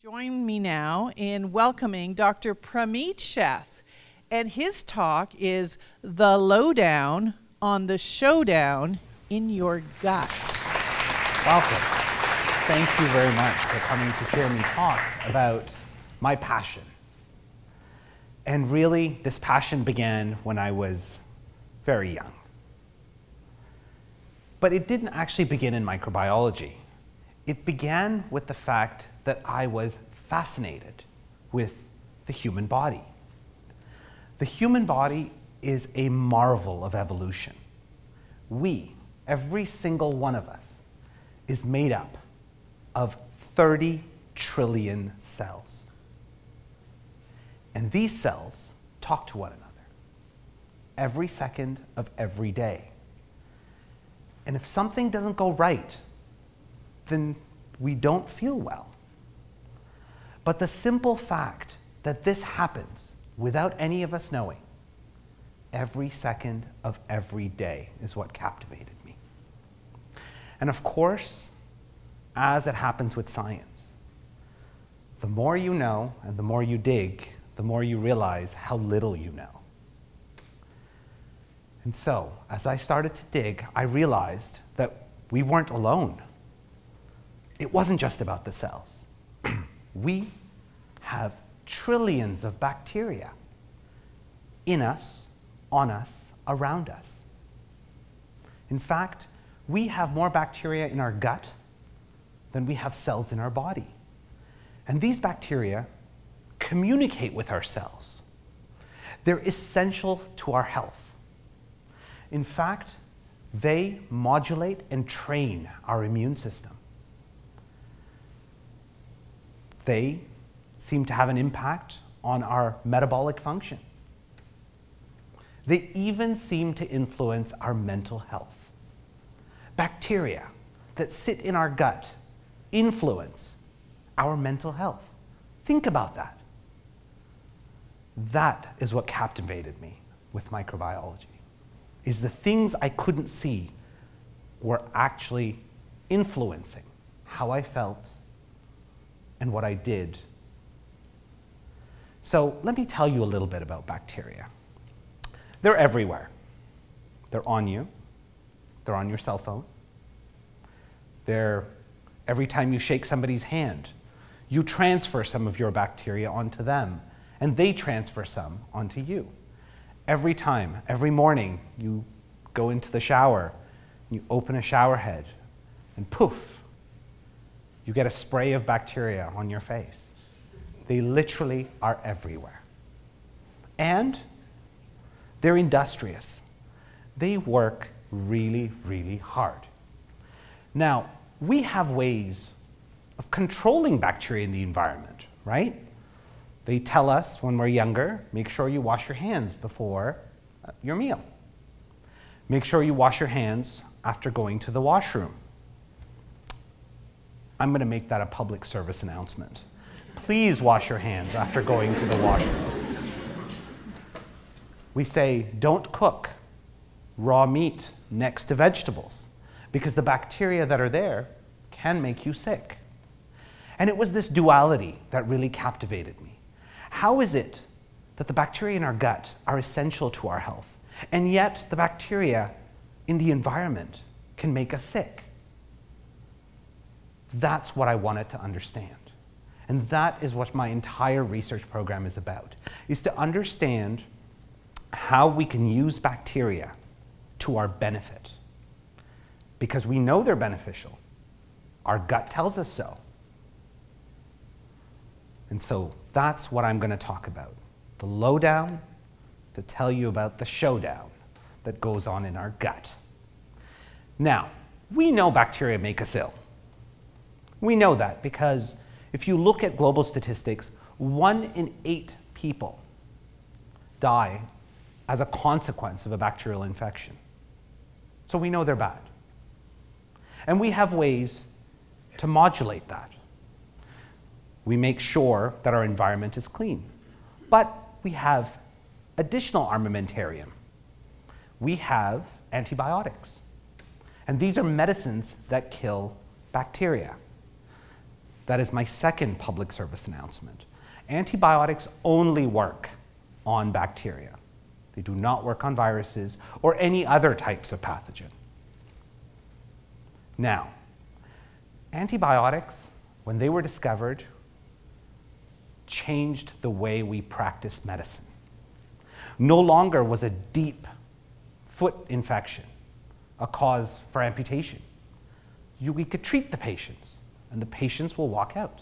Join me now in welcoming Dr. Prameet Sheth, and his talk is The Lowdown on the Showdown in Your Gut. Welcome. Thank you very much for coming to hear me talk about my passion. And really, this passion began when I was very young. But it didn't actually begin in microbiology. It began with the fact that I was fascinated with the human body. The human body is a marvel of evolution. We, every single one of us, is made up of 30 trillion cells. And these cells talk to one another every second of every day. And if something doesn't go right, then we don't feel well. But the simple fact that this happens without any of us knowing every second of every day is what captivated me. And of course, as it happens with science, the more you know and the more you dig, the more you realize how little you know. And so, as I started to dig, I realized that we weren't alone. It wasn't just about the cells. we have trillions of bacteria in us, on us, around us. In fact, we have more bacteria in our gut than we have cells in our body. And these bacteria communicate with our cells. They're essential to our health. In fact, they modulate and train our immune system. They seem to have an impact on our metabolic function. They even seem to influence our mental health. Bacteria that sit in our gut influence our mental health. Think about that. That is what captivated me with microbiology. Is the things I couldn't see were actually influencing how I felt and what I did so let me tell you a little bit about bacteria. They're everywhere. They're on you. They're on your cell phone. They're every time you shake somebody's hand, you transfer some of your bacteria onto them, and they transfer some onto you. Every time, every morning, you go into the shower, you open a shower head, and poof, you get a spray of bacteria on your face. They literally are everywhere. And they're industrious. They work really, really hard. Now, we have ways of controlling bacteria in the environment, right? They tell us when we're younger make sure you wash your hands before uh, your meal. Make sure you wash your hands after going to the washroom. I'm going to make that a public service announcement please wash your hands after going to the washroom. We say, don't cook raw meat next to vegetables because the bacteria that are there can make you sick. And it was this duality that really captivated me. How is it that the bacteria in our gut are essential to our health, and yet the bacteria in the environment can make us sick? That's what I wanted to understand. And that is what my entire research program is about, is to understand how we can use bacteria to our benefit. Because we know they're beneficial. Our gut tells us so. And so that's what I'm going to talk about. The lowdown to tell you about the showdown that goes on in our gut. Now, we know bacteria make us ill. We know that because if you look at global statistics, one in eight people die as a consequence of a bacterial infection. So we know they're bad. And we have ways to modulate that. We make sure that our environment is clean. But we have additional armamentarium. We have antibiotics. And these are medicines that kill bacteria. That is my second public service announcement. Antibiotics only work on bacteria. They do not work on viruses or any other types of pathogen. Now, antibiotics, when they were discovered, changed the way we practice medicine. No longer was a deep foot infection a cause for amputation. You, we could treat the patients, and the patients will walk out.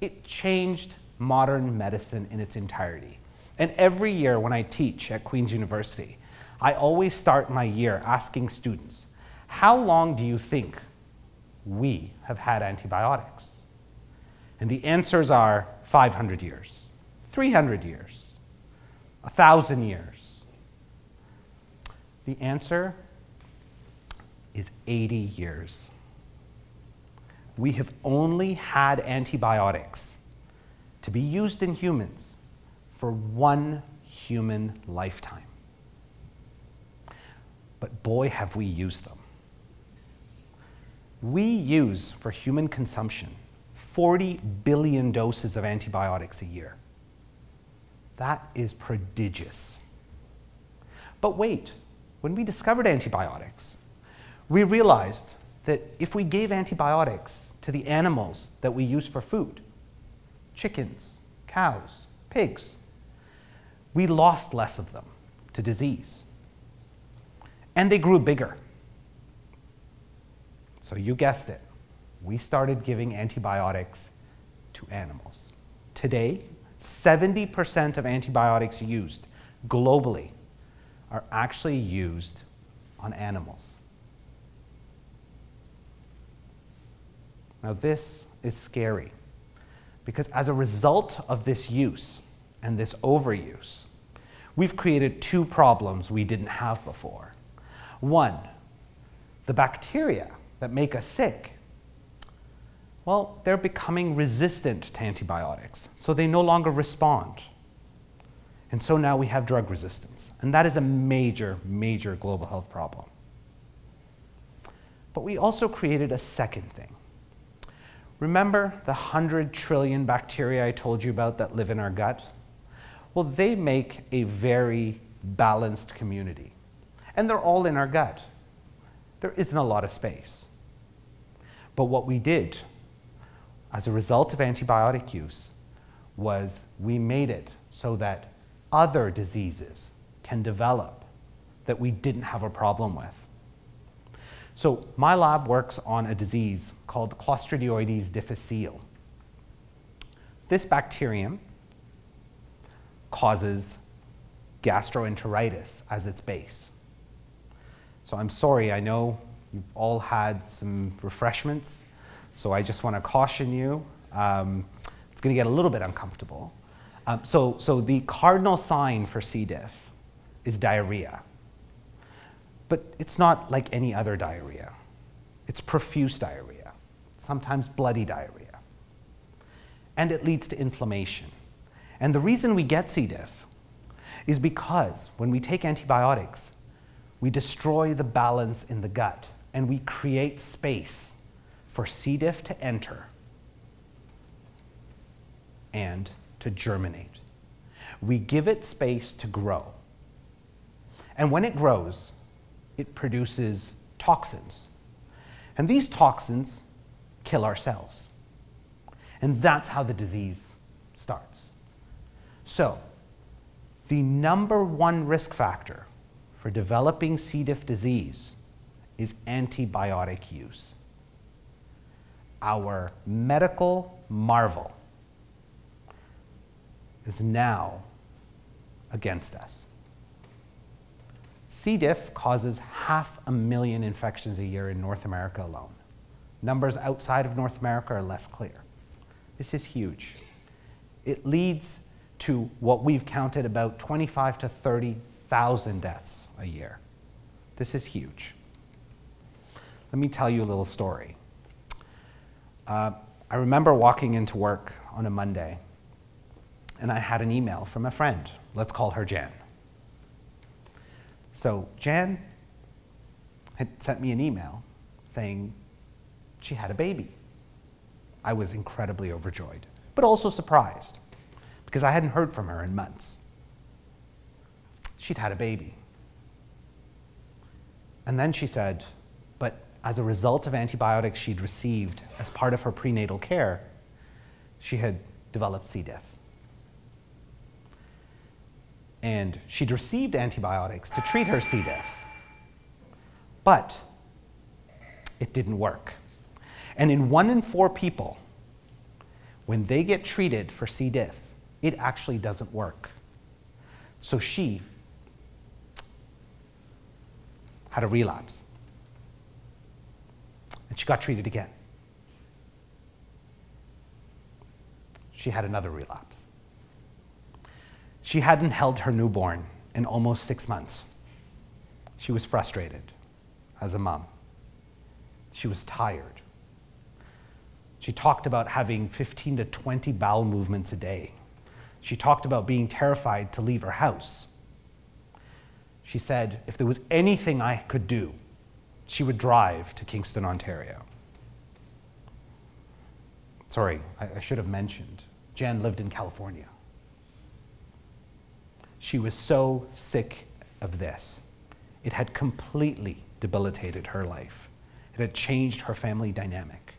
It changed modern medicine in its entirety. And every year when I teach at Queen's University, I always start my year asking students, how long do you think we have had antibiotics? And the answers are 500 years, 300 years, 1,000 years. The answer is 80 years. We have only had antibiotics to be used in humans for one human lifetime. But boy, have we used them. We use for human consumption 40 billion doses of antibiotics a year. That is prodigious. But wait, when we discovered antibiotics, we realized that if we gave antibiotics to the animals that we use for food, chickens, cows, pigs, we lost less of them to disease. And they grew bigger. So you guessed it, we started giving antibiotics to animals. Today, 70% of antibiotics used globally are actually used on animals. Now, this is scary because as a result of this use and this overuse, we've created two problems we didn't have before. One, the bacteria that make us sick, well, they're becoming resistant to antibiotics, so they no longer respond. And so now we have drug resistance. And that is a major, major global health problem. But we also created a second thing. Remember the 100 trillion bacteria I told you about that live in our gut? Well, they make a very balanced community. And they're all in our gut. There isn't a lot of space. But what we did as a result of antibiotic use was we made it so that other diseases can develop that we didn't have a problem with. So my lab works on a disease called Clostridioides difficile. This bacterium causes gastroenteritis as its base. So I'm sorry, I know you've all had some refreshments, so I just want to caution you. Um, it's going to get a little bit uncomfortable. Um, so, so the cardinal sign for C. diff is diarrhea. But it's not like any other diarrhea. It's profuse diarrhea, sometimes bloody diarrhea. And it leads to inflammation. And the reason we get C. diff is because when we take antibiotics, we destroy the balance in the gut and we create space for C. diff to enter and to germinate. We give it space to grow. And when it grows, it produces toxins. And these toxins kill our cells. And that's how the disease starts. So, the number one risk factor for developing C. diff disease is antibiotic use. Our medical marvel is now against us. C. diff causes half a million infections a year in North America alone. Numbers outside of North America are less clear. This is huge. It leads to what we've counted about 25 to 30,000 deaths a year. This is huge. Let me tell you a little story. Uh, I remember walking into work on a Monday and I had an email from a friend. Let's call her Jan. So Jan had sent me an email saying she had a baby. I was incredibly overjoyed, but also surprised because I hadn't heard from her in months. She'd had a baby. And then she said, but as a result of antibiotics she'd received as part of her prenatal care, she had developed C. diff. And she'd received antibiotics to treat her C. diff. But it didn't work. And in one in four people, when they get treated for C. diff, it actually doesn't work. So she had a relapse. And she got treated again. She had another relapse. She hadn't held her newborn in almost six months. She was frustrated as a mom. She was tired. She talked about having 15 to 20 bowel movements a day. She talked about being terrified to leave her house. She said if there was anything I could do, she would drive to Kingston, Ontario. Sorry, I, I should have mentioned. Jan lived in California. She was so sick of this. It had completely debilitated her life. It had changed her family dynamic.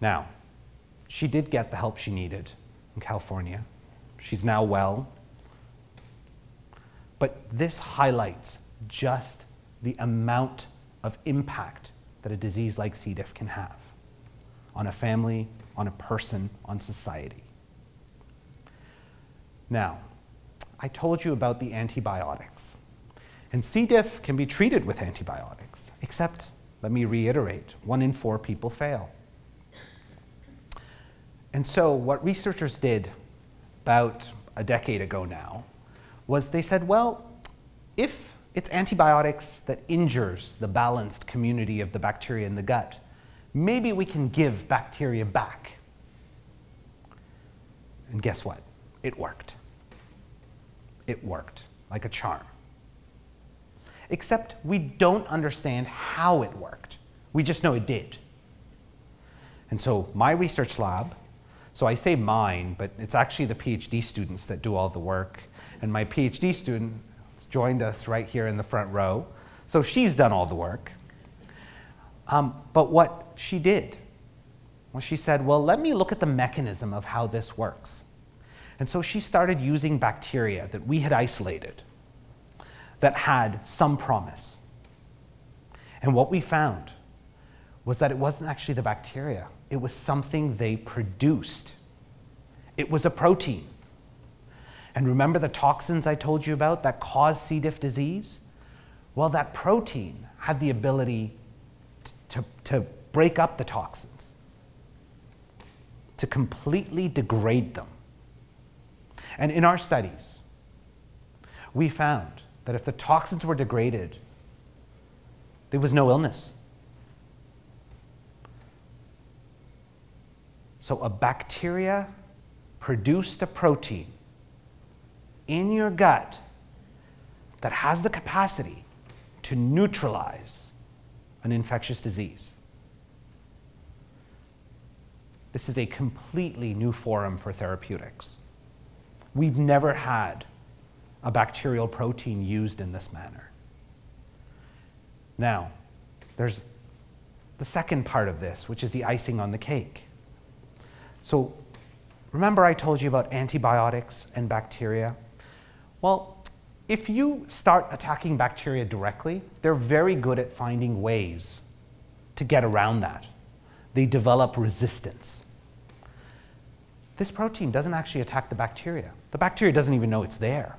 Now, she did get the help she needed in California. She's now well. But this highlights just the amount of impact that a disease like C. diff can have on a family, on a person, on society. Now, I told you about the antibiotics. And C. diff can be treated with antibiotics, except, let me reiterate, one in four people fail. And so, what researchers did about a decade ago now was they said, well, if it's antibiotics that injures the balanced community of the bacteria in the gut, maybe we can give bacteria back. And guess what? It worked. It worked like a charm. Except we don't understand how it worked. We just know it did. And so my research lab, so I say mine, but it's actually the PhD students that do all the work. And my PhD student joined us right here in the front row. So she's done all the work. Um, but what she did was she said, well, let me look at the mechanism of how this works. And so she started using bacteria that we had isolated that had some promise. And what we found was that it wasn't actually the bacteria, it was something they produced. It was a protein. And remember the toxins I told you about that cause C. diff disease? Well, that protein had the ability to, to break up the toxins, to completely degrade them. And in our studies, we found that if the toxins were degraded, there was no illness. So a bacteria produced a protein in your gut that has the capacity to neutralize an infectious disease. This is a completely new forum for therapeutics. We've never had a bacterial protein used in this manner. Now, there's the second part of this, which is the icing on the cake. So, remember I told you about antibiotics and bacteria? Well, if you start attacking bacteria directly, they're very good at finding ways to get around that. They develop resistance. This protein doesn't actually attack the bacteria. The bacteria doesn't even know it's there.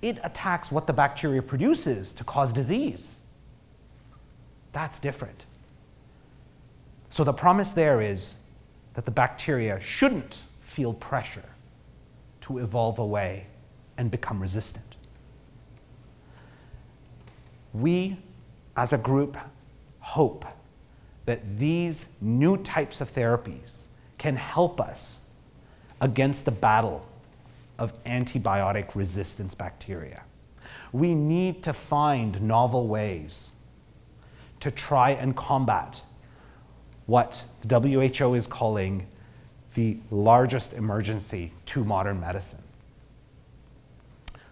It attacks what the bacteria produces to cause disease. That's different. So the promise there is that the bacteria shouldn't feel pressure to evolve away and become resistant. We, as a group, hope that these new types of therapies can help us against the battle of antibiotic resistance bacteria. We need to find novel ways to try and combat what the WHO is calling the largest emergency to modern medicine.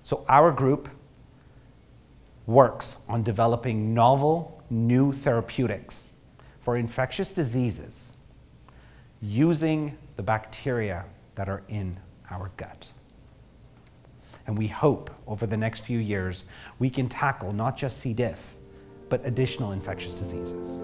So, our group works on developing novel new therapeutics for infectious diseases using the bacteria that are in our gut. And we hope over the next few years we can tackle not just C. diff, but additional infectious diseases.